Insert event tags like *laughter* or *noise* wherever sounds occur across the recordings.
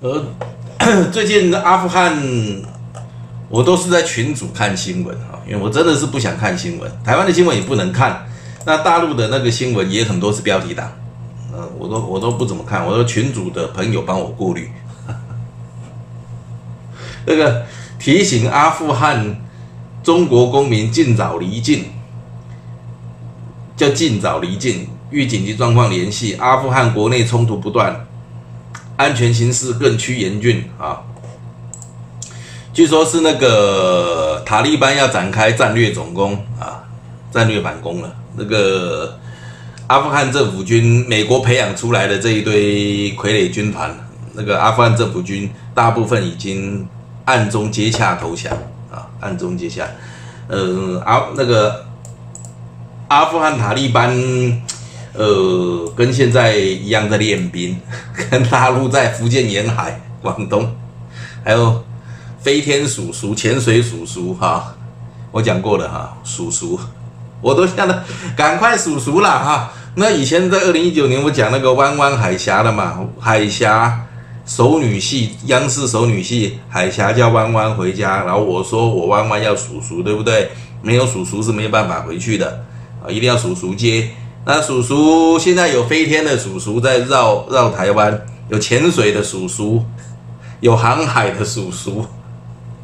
呃，*coughs* 最近阿富汗，我都是在群组看新闻啊，因为我真的是不想看新闻，台湾的新闻也不能看，那大陆的那个新闻也很多是标题党，呃，我都我都不怎么看，我说群组的朋友帮我过滤。*laughs* 那个提醒阿富汗中国公民尽早离境，叫尽早离境，遇紧急状况联系。阿富汗国内冲突不断，安全形势更趋严峻啊！据说是那个塔利班要展开战略总攻啊，战略反攻了。那个阿富汗政府军，美国培养出来的这一堆傀儡军团，那个阿富汗政府军大部分已经。暗中接洽投降啊！暗中接洽，呃，阿那个阿富汗塔利班，呃，跟现在一样在练兵，*laughs* 跟大陆在福建沿海、广东，还有飞天鼠叔、潜水鼠叔哈，我讲过了哈，鼠叔，我都想着赶快鼠叔了哈。那以前在二零一九年我讲那个弯弯海峡的嘛，海峡。熟女系，央视熟女系，海峡叫弯弯回家，然后我说我弯弯要叔叔，对不对？没有叔叔是没办法回去的啊，一定要叔叔接。那叔叔现在有飞天的叔叔在绕绕台湾，有潜水的叔叔，有航海的叔叔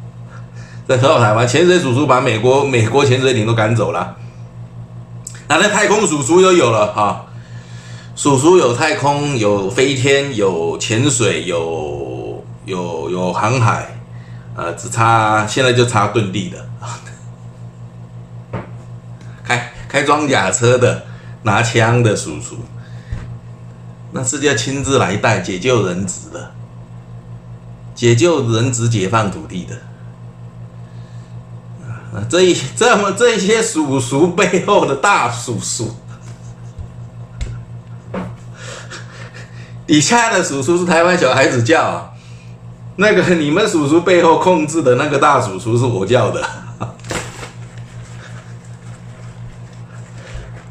*laughs* 在绕台湾。潜水叔叔把美国美国潜水艇都赶走了，那那太空叔叔又有了哈。叔叔有太空，有飞天，有潜水，有有有航海，呃，只差现在就差遁地的，*laughs* 开开装甲车的，拿枪的叔叔，那是要亲自来带解救人质的，解救人质解放土地的，啊，这一这么这些叔叔背后的大叔叔。*laughs* 底下的叔叔是台湾小孩子叫，那个你们叔叔背后控制的那个大叔叔是我叫的，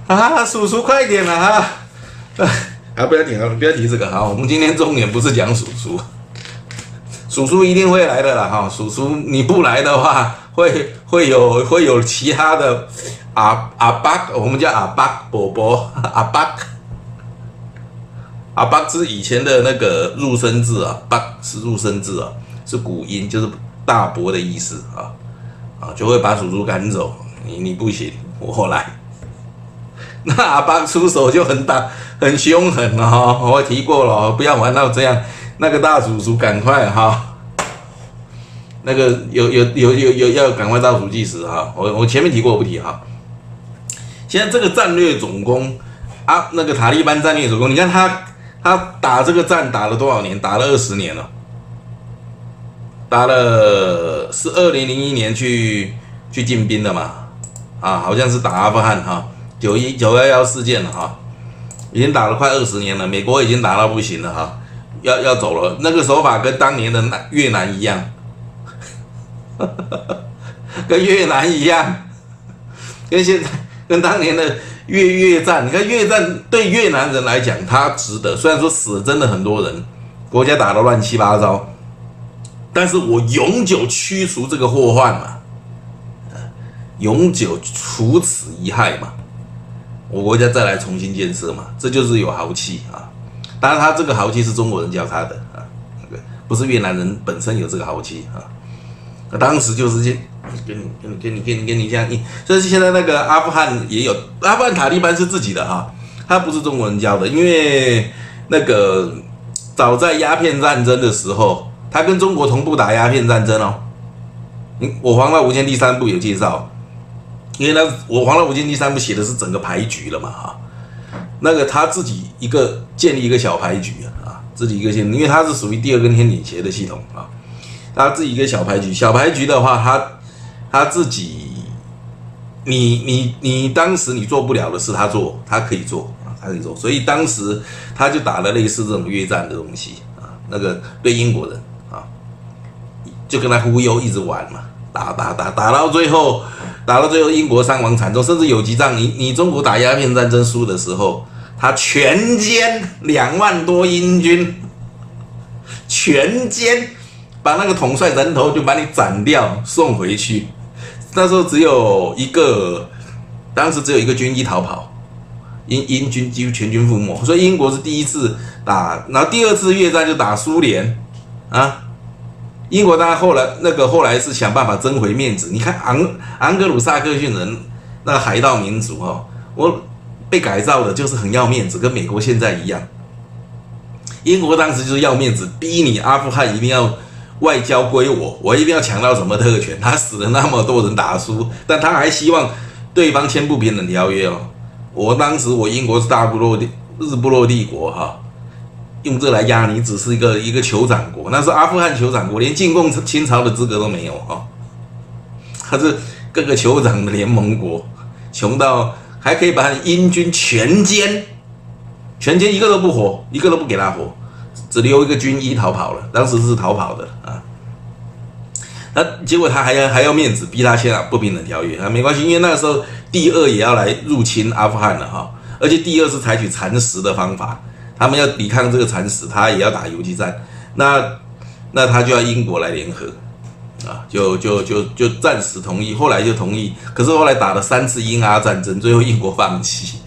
啊，叔叔快点了哈，*laughs* 啊，不要提啊，不要提这个哈，我们今天重点不是讲叔叔，叔叔一定会来的啦哈，叔叔你不来的话，会会有会有其他的阿阿巴，我们叫阿巴伯伯阿巴。阿巴是以前的那个入声字啊，巴是入声字啊，是古音，就是大伯的意思啊，啊，就会把叔叔赶走。你你不行，我来。*laughs* 那阿巴出手就很大，很凶狠了哈。我提过了，不要玩到这样。那个大叔叔赶快哈，那个有有有有有要赶快倒数计时哈。我我前面提过，我不提哈。现在这个战略总攻啊，那个塔利班战略总攻，你看他。他打这个战打了多少年？打了二十年了，打了是二零零一年去去进兵的嘛？啊，好像是打阿富汗哈，九一九幺幺事件了哈，已经打了快二十年了，美国已经打到不行了哈，要要走了。那个手法跟当年的南越南一样，*laughs* 跟越南一样，跟现在跟当年的。越越战，你看越战对越南人来讲，他值得。虽然说死了真的很多人，国家打得乱七八糟，但是我永久驱除这个祸患嘛，永久除此一害嘛，我国家再来重新建设嘛，这就是有豪气啊。当然，他这个豪气是中国人教他的啊，不是越南人本身有这个豪气啊。当时就是这。给你，给你，给你，给你，给你这样，你所以现在那个阿富汗也有，阿富汗塔利班是自己的哈，他不是中国人教的，因为那个早在鸦片战争的时候，他跟中国同步打鸦片战争哦。嗯，我黄道无间第三部有介绍，因为那我黄道无间第三部写的是整个牌局了嘛哈，那个他自己一个建立一个小牌局啊，自己一个建，因为他是属于第二根天顶斜的系统啊，他自己一个小牌局，小牌局的话他。他自己，你你你当时你做不了的事，他做，他可以做啊，他可以做。所以当时他就打了类似这种越战的东西啊，那个对英国人啊，就跟他忽悠，一直玩嘛，打打打打到最后，打到最后英国伤亡惨重，甚至有几仗，你你中国打鸦片战争输的时候，他全歼两万多英军。全歼，把那个统帅人头就把你斩掉，送回去。那时候只有一个，当时只有一个军医逃跑，英英军几乎全军覆没。所以英国是第一次打，然后第二次越战就打苏联啊。英国当然后来那个后来是想办法争回面子。你看昂昂格鲁萨克逊人那个海盗民族哦，我被改造的就是很要面子，跟美国现在一样。英国当时就是要面子，逼你阿富汗一定要外交归我，我一定要抢到什么特权。他死了那么多人打输，但他还希望对方签不平等条约哦。我当时我英国是大不落帝日不落帝国哈。用这来压你，只是一个一个酋长国，那是阿富汗酋长国，连进贡清朝的资格都没有啊！他是各个酋长的联盟国，穷到还可以把英军全歼，全歼一个都不活，一个都不给他活，只留一个军医逃跑了，当时是逃跑的啊。那结果他还要还要面子，逼他签了不平等条约啊，没关系，因为那个时候第二也要来入侵阿富汗了哈，而且第二是采取蚕食的方法。他们要抵抗这个蚕食，他也要打游击战，那那他就要英国来联合，啊，就就就就暂时同意，后来就同意，可是后来打了三次英阿战争，最后英国放弃，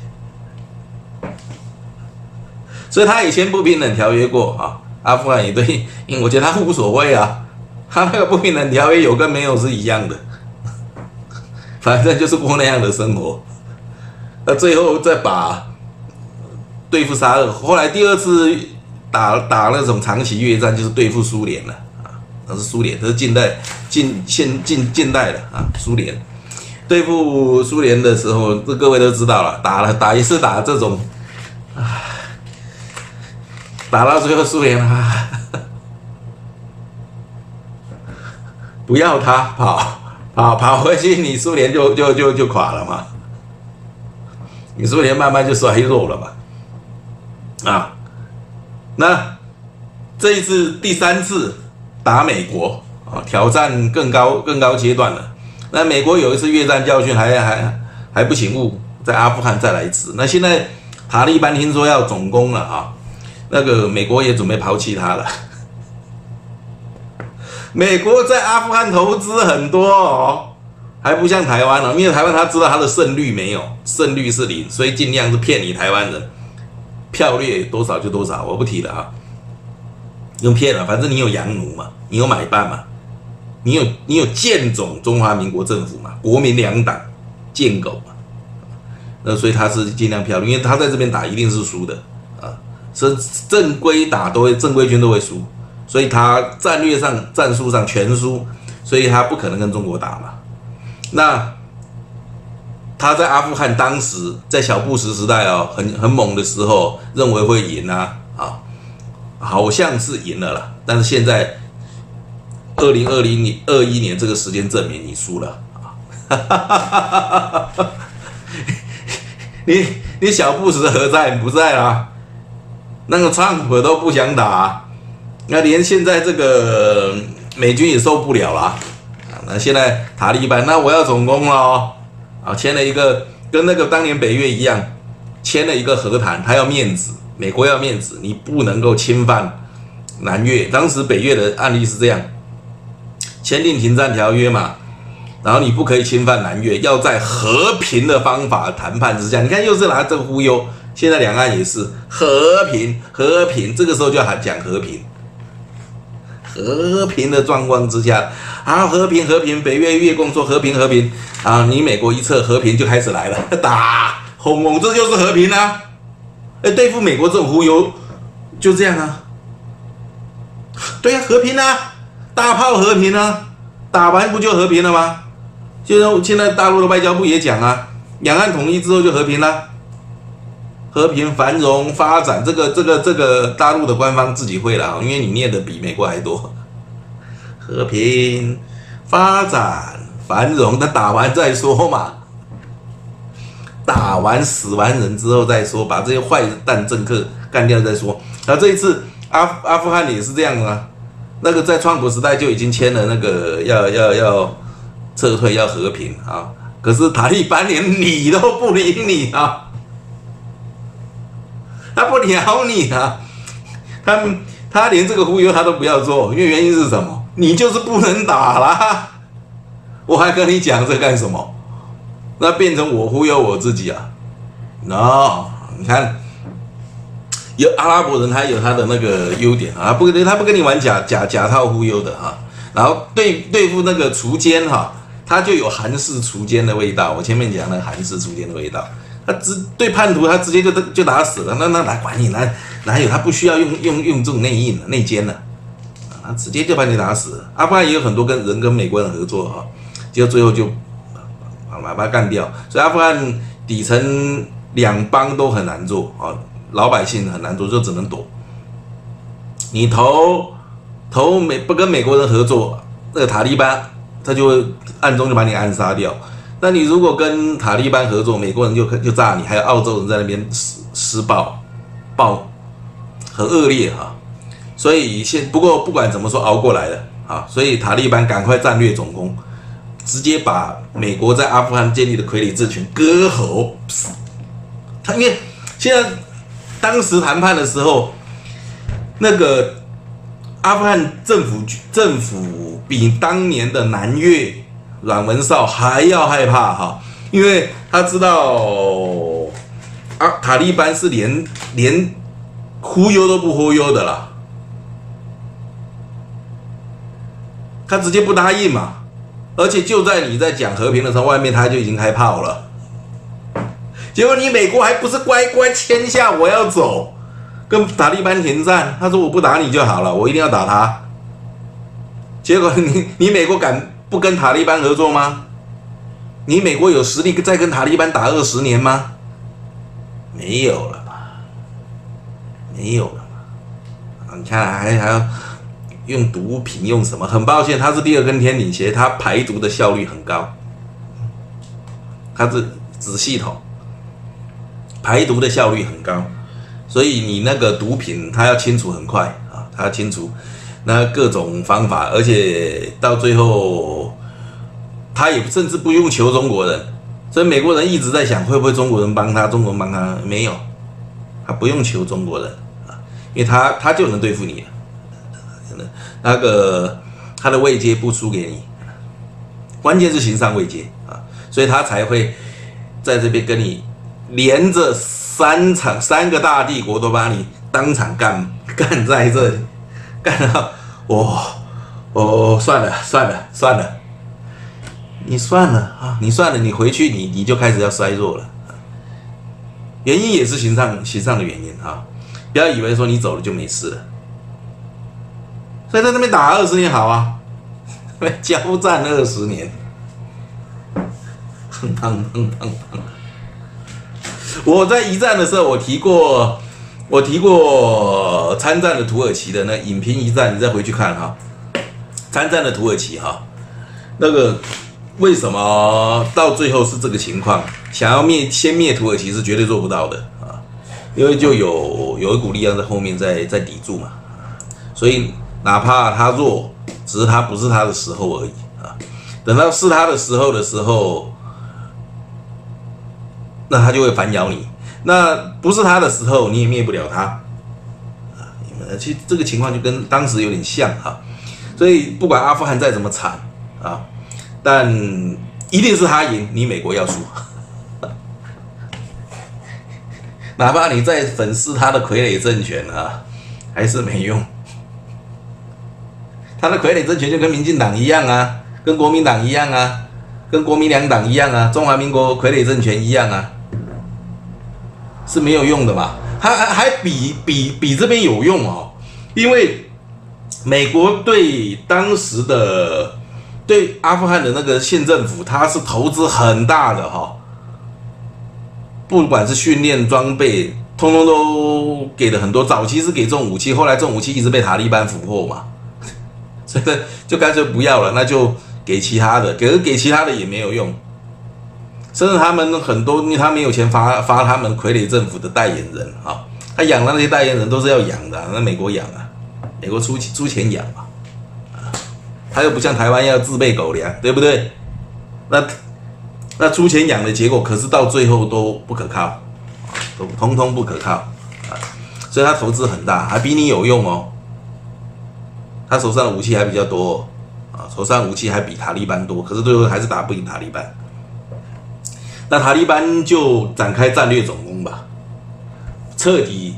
*laughs* 所以他以前不平等条约过啊，阿富汗也对英国，觉得他无所谓啊，*laughs* 他那个不平等条约有跟没有是一样的，*laughs* 反正就是过那样的生活，那最后再把。对付沙俄，后来第二次打打那种长期越战，就是对付苏联了啊，那是苏联，这是近代近现近近代的啊，苏联。对付苏联的时候，这各位都知道了，打了打一次打这种，啊，打到最后苏联啊，*laughs* 不要他跑跑跑回去，你苏联就就就就垮了嘛，你苏联慢慢就衰弱了嘛。啊，那这一次第三次打美国啊，挑战更高更高阶段了。那美国有一次越战教训，还还还不醒悟，在阿富汗再来一次。那现在塔利班听说要总攻了啊，那个美国也准备抛弃他了。*laughs* 美国在阿富汗投资很多哦，还不像台湾了，因为台湾他知道他的胜率没有，胜率是零，所以尽量是骗你台湾人。票率多少就多少，我不提了啊。用骗了，反正你有洋奴嘛，你有买办嘛，你有你有建总中华民国政府嘛，国民两党建狗嘛，那所以他是尽量票率，因为他在这边打一定是输的啊，是正规打都会正规军都会输，所以他战略上战术上全输，所以他不可能跟中国打嘛。那。他在阿富汗当时在小布什时代哦，很很猛的时候，认为会赢啊啊，好像是赢了啦。但是现在二零二零年二一年这个时间证明你输了啊！*laughs* 你你小布什何在？不在啦。那个川普都不想打，那连现在这个美军也受不了了啊！那现在塔利班，那我要总攻了。啊，签了一个跟那个当年北约一样，签了一个和谈，他要面子，美国要面子，你不能够侵犯南越。当时北越的案例是这样，签订停战条约嘛，然后你不可以侵犯南越，要在和平的方法谈判之下。你看又是拿这个忽悠，现在两岸也是和平和平，这个时候就还讲和平。和平的状况之下，啊，和平和平，北约越共说和平和平，啊，你美国一撤和平就开始来了，*laughs* 打轰轰，这就是和平啊！哎，对付美国这种忽悠，就这样啊。对呀，和平啊，大炮和平啊，打完不就和平了吗？现在现在大陆的外交部也讲啊，两岸统一之后就和平了。和平繁荣发展，这个这个这个大陆的官方自己会了，因为你念的比美国还多。和平发展繁荣，那打完再说嘛，打完死完人之后再说，把这些坏蛋政客干掉再说。那这一次阿阿富汗也是这样啊，那个在川普时代就已经签了那个要要要撤退要和平啊，可是塔利班连理都不理你啊。他不鸟你啊！他他连这个忽悠他都不要做，因为原因是什么？你就是不能打啦！我还跟你讲这干什么？那变成我忽悠我自己啊？no，你看，有阿拉伯人，他有他的那个优点啊，不跟他不跟你玩假假假套忽悠的哈。然后对对付那个锄奸哈，他就有韩式锄奸的味道。我前面讲的韩式锄奸的味道。他直对叛徒，他直接就就打死了。那那哪管你哪哪有？他不需要用用用这种内应的内奸的，啊，直接就把你打死。阿富汗也有很多跟人跟美国人合作哈，结果最后就把把他干掉。所以阿富汗底层两帮都很难做啊，老百姓很难做，就只能躲。你投投美不跟美国人合作，那个塔利班他就会暗中就把你暗杀掉。那你如果跟塔利班合作，美国人就就炸你，还有澳洲人在那边施施暴，暴很恶劣哈。所以现不过不管怎么说熬过来了啊，所以塔利班赶快战略总攻，直接把美国在阿富汗建立的傀儡政权割喉。他因为现在当时谈判的时候，那个阿富汗政府政府比当年的南越。阮文绍还要害怕哈，因为他知道啊，塔利班是连连忽悠都不忽悠的啦，他直接不答应嘛，而且就在你在讲和平的时候，外面他就已经开炮了，结果你美国还不是乖乖签下我要走，跟塔利班停战，他说我不打你就好了，我一定要打他，结果你你美国敢？不跟塔利班合作吗？你美国有实力再跟塔利班打二十年吗？没有了吧？没有了吧？你看还还要用毒品用什么？很抱歉，他是第二根天顶鞋，他排毒的效率很高，他是子系统排毒的效率很高，所以你那个毒品他要清除很快啊，他要清除。那各种方法，而且到最后，他也甚至不用求中国人，所以美国人一直在想，会不会中国人帮他？中国人帮他没有，他不用求中国人啊，因为他他就能对付你了，那个他的位阶不输给你，关键是形上位阶啊，所以他才会在这边跟你连着三场三个大帝国都把你当场干干在这里，干到。哦，哦，算了算了算了，你算了啊，你算了，你回去你你就开始要衰弱了，原因也是形上形上的原因啊，不要以为说你走了就没事了，所以在那边打二十年好啊，*laughs* 交战二十年，砰砰砰砰砰，我在一战的时候我提过。我提过参战的土耳其的那影评一战，你再回去看哈。参战的土耳其哈，那个为什么到最后是这个情况？想要灭先灭土耳其是绝对做不到的啊，因为就有有一股力量在后面在在抵住嘛。所以哪怕他弱，只是他不是他的时候而已啊。等到是他的时候的时候，那他就会反咬你。那不是他的时候，你也灭不了他啊！其实这个情况就跟当时有点像哈，所以不管阿富汗再怎么惨啊，但一定是他赢，你美国要输，*laughs* 哪怕你再粉饰他的傀儡政权啊，还是没用。他的傀儡政权就跟民进党一样啊，跟国民党一样啊，跟国民两党一样啊，中华民国傀儡政权一样啊。是没有用的嘛？还还还比比比这边有用哦，因为美国对当时的对阿富汗的那个县政府，它是投资很大的哈，不管是训练装备，通通都给了很多。早期是给这种武器，后来这种武器一直被塔利班俘获嘛，*laughs* 所以就干脆不要了，那就给其他的，可是给其他的也没有用。甚至他们很多，因为他没有钱发发他们傀儡政府的代言人啊，他养的那些代言人都是要养的，那美国养啊，美国出出钱养嘛，他又不像台湾要自备狗粮，对不对？那那出钱养的结果，可是到最后都不可靠，都通通不可靠啊，所以他投资很大，还比你有用哦，他手上的武器还比较多啊，手上武器还比塔利班多，可是最后还是打不赢塔利班。那塔利班就展开战略总攻吧，彻底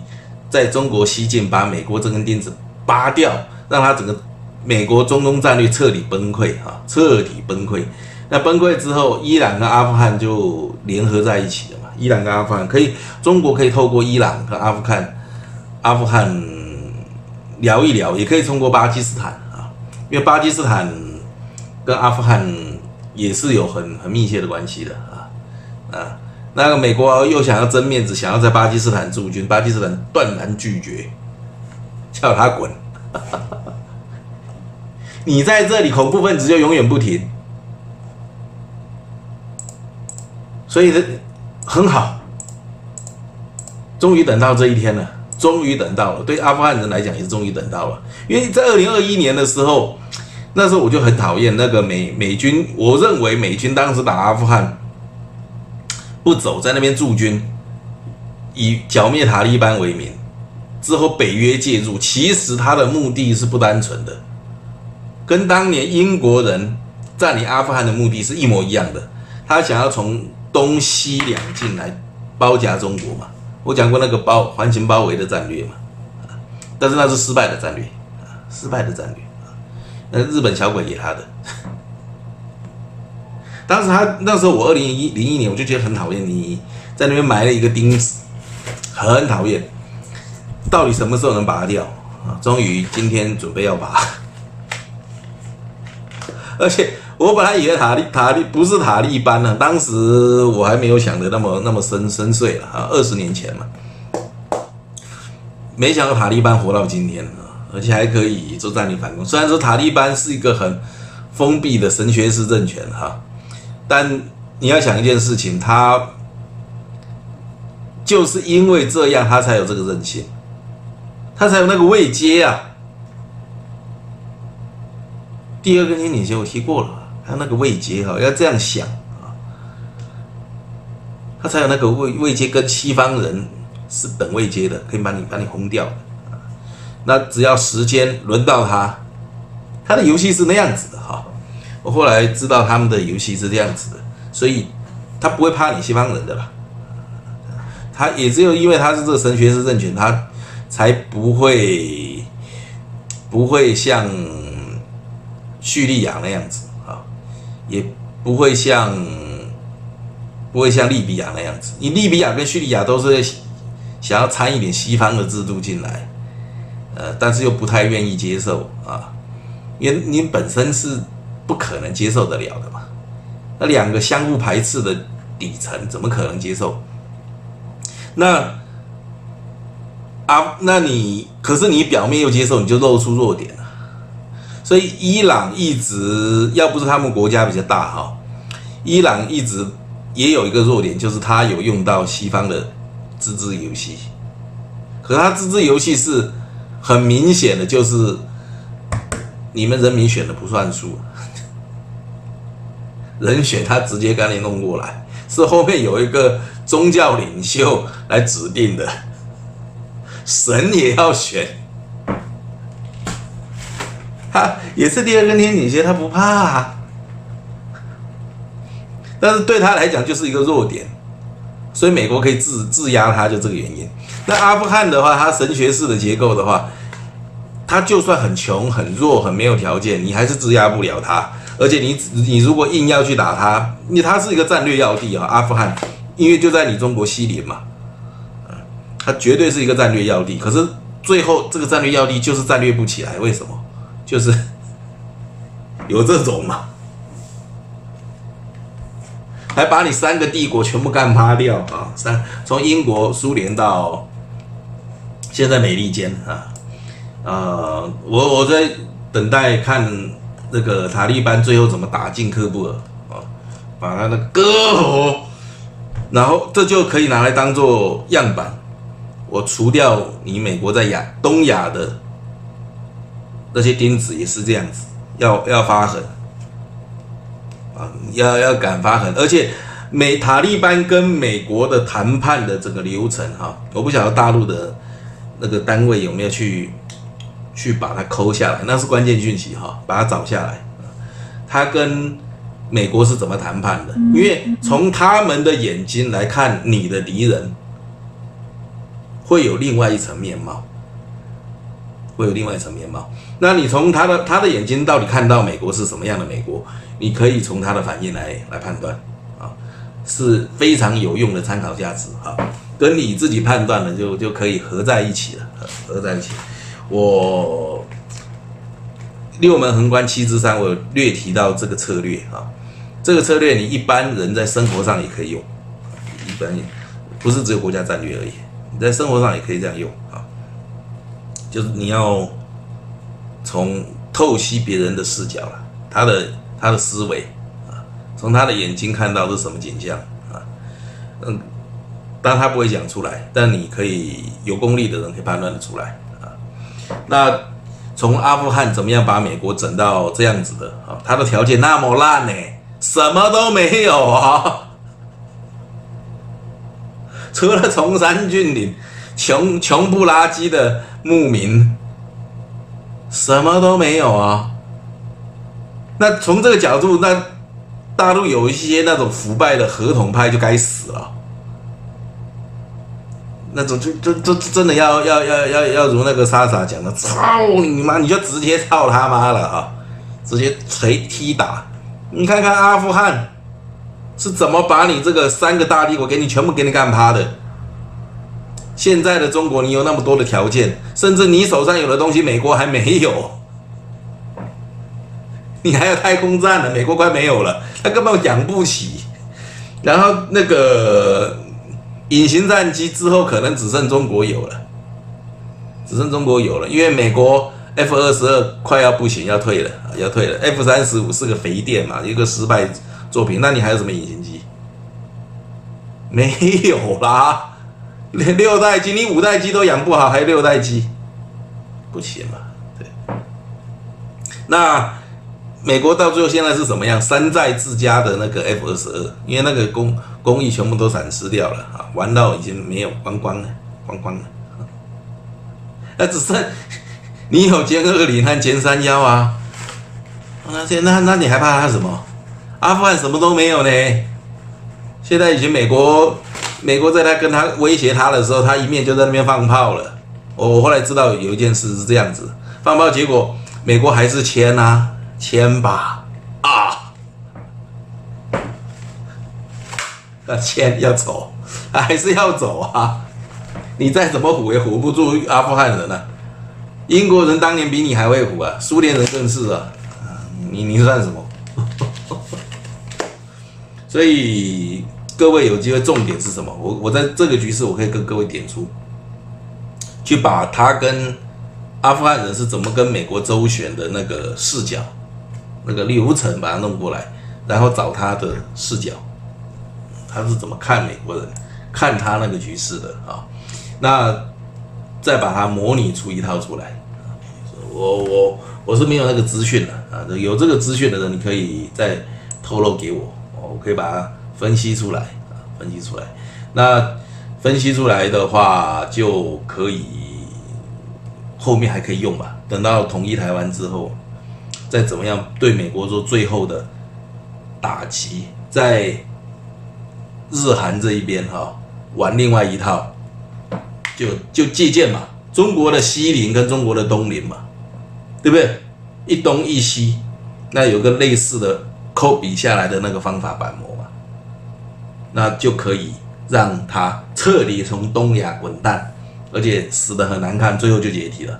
在中国西进，把美国这根钉子拔掉，让他整个美国中东战略彻底崩溃啊，彻底崩溃。那崩溃之后，伊朗跟阿富汗就联合在一起了嘛？伊朗跟阿富汗可以，中国可以透过伊朗和阿富汗、阿富汗聊一聊，也可以通过巴基斯坦啊，因为巴基斯坦跟阿富汗也是有很很密切的关系的。啊，那个美国又想要争面子，想要在巴基斯坦驻军，巴基斯坦断然拒绝，叫他滚。*laughs* 你在这里，恐怖分子就永远不停。所以，很好，终于等到这一天了，终于等到了。对阿富汗人来讲，也是终于等到了。因为在二零二一年的时候，那时候我就很讨厌那个美美军，我认为美军当时打阿富汗。不走，在那边驻军，以剿灭塔利班为名，之后北约介入，其实他的目的是不单纯的，跟当年英国人占领阿富汗的目的是一模一样的，他想要从东西两进来包夹中国嘛。我讲过那个包环形包围的战略嘛，但是那是失败的战略，失败的战略，那日本小鬼给他的。当时他那时候我二零一零一年我就觉得很讨厌你在那边埋了一个钉子，很讨厌。到底什么时候能拔掉啊？终于今天准备要拔，*laughs* 而且我本来以为塔利塔利不是塔利班呢，当时我还没有想的那么那么深深邃了啊，二十年前嘛，没想到塔利班活到今天啊，而且还可以做战略反攻。虽然说塔利班是一个很封闭的神学式政权哈。但你要想一件事情，他就是因为这样，他才有这个韧性，他才有那个位阶啊。第二个天领袖我提过了，他那个位阶哈，要这样想啊，他才有那个位位阶跟西方人是等位阶的，可以把你把你轰掉的。那只要时间轮到他，他的游戏是那样子的哈。后来知道他们的游戏是这样子的，所以他不会怕你西方人的啦。他也只有因为他是这个神学式政权，他才不会不会像叙利亚那样子啊，也不会像不会像利比亚那样子。你利比亚跟叙利亚都是想要掺一点西方的制度进来，呃，但是又不太愿意接受啊，因为你本身是。不可能接受得了的嘛？那两个相互排斥的底层，怎么可能接受？那啊，那你可是你表面又接受，你就露出弱点了。所以伊朗一直要不是他们国家比较大哈，伊朗一直也有一个弱点，就是他有用到西方的自制游戏。可他自制游戏是很明显的，就是你们人民选的不算数。人选他直接赶你弄过来，是后面有一个宗教领袖来指定的，神也要选，他也是第二根天顶线，他不怕，但是对他来讲就是一个弱点，所以美国可以制制压他，就这个原因。那阿富汗的话，他神学式的结构的话，他就算很穷、很弱、很没有条件，你还是制压不了他。而且你你如果硬要去打他，你他是一个战略要地啊，阿富汗，因为就在你中国西邻嘛，他绝对是一个战略要地。可是最后这个战略要地就是战略不起来，为什么？就是 *laughs* 有这种嘛，还把你三个帝国全部干趴掉啊！三从英国、苏联到现在美利坚啊，呃，我我在等待看。那个塔利班最后怎么打进科布尔啊？把他的割喉，然后这就可以拿来当做样板。我除掉你美国在亚东亚的那些钉子也是这样子，要要发狠啊，要要敢发狠。而且美塔利班跟美国的谈判的整个流程哈，我不晓得大陆的那个单位有没有去去把它抠下来，那是关键讯息哈，把它找下来。他跟美国是怎么谈判的？因为从他们的眼睛来看，你的敌人会有另外一层面貌，会有另外一层面貌。那你从他的他的眼睛到底看到美国是什么样的美国？你可以从他的反应来来判断啊，是非常有用的参考价值啊。跟你自己判断的就就可以合在一起了，合在一起。我六门横观七之三，我略提到这个策略啊。这个策略你一般人在生活上也可以用，一般不是只有国家战略而已，你在生活上也可以这样用啊。就是你要从透析别人的视角了，他的他的思维啊，从他的眼睛看到是什么景象啊，嗯，当他不会讲出来，但你可以有功力的人可以判断得出来。那从阿富汗怎么样把美国整到这样子的啊？他的条件那么烂呢？什么都没有啊，*laughs* 除了崇山峻岭、穷穷不拉几的牧民，什么都没有啊。那从这个角度，那大陆有一些那种腐败的合同派就该死了。那种就就就真的要要要要要如那个莎莎讲的，操你妈！你就直接操他妈了啊！直接锤踢打。你看看阿富汗是怎么把你这个三个大帝国给你全部给你干趴的？现在的中国，你有那么多的条件，甚至你手上有的东西，美国还没有。*laughs* 你还有太空站呢，美国快没有了，他根本养不起。然后那个隐形战机之后，可能只剩中国有了，只剩中国有了，因为美国。F 二十二快要不行，要退了，要退了。F 三十五是个肥店嘛，一个失败作品。那你还有什么隐形机？没有啦，连六代机，你五代机都养不好，还六代机，不行嘛？对。那美国到最后现在是什么样？山寨自家的那个 F 二十二，因为那个工工艺全部都散失掉了啊，玩到已经没有光光了，光光了。那只剩。你有歼二零和歼三幺啊？那现那那你还怕他什么？阿富汗什么都没有呢。现在已经美国美国在他跟他威胁他的时候，他一面就在那边放炮了。我我后来知道有一件事是这样子，放炮结果美国还是签啊签吧啊，要签要走，还是要走啊？你再怎么唬也唬不住阿富汗人啊。英国人当年比你还会唬啊，苏联人更是啊，你你算什么？*laughs* 所以各位有机会，重点是什么？我我在这个局势，我可以跟各位点出，去把他跟阿富汗人是怎么跟美国周旋的那个视角、那个流程，把它弄过来，然后找他的视角，他是怎么看美国人、看他那个局势的啊？那再把它模拟出一套出来。我我我是没有那个资讯的啊，有这个资讯的人，你可以再透露给我，我可以把它分析出来啊，分析出来。那分析出来的话，就可以后面还可以用吧。等到统一台湾之后，再怎么样对美国做最后的打击，在日韩这一边哈玩另外一套，就就借鉴嘛，中国的西邻跟中国的东邻嘛。对不对？一东一西，那有个类似的抠笔下来的那个方法板模嘛，那就可以让它彻底从东亚滚蛋，而且死的很难看，最后就解体了。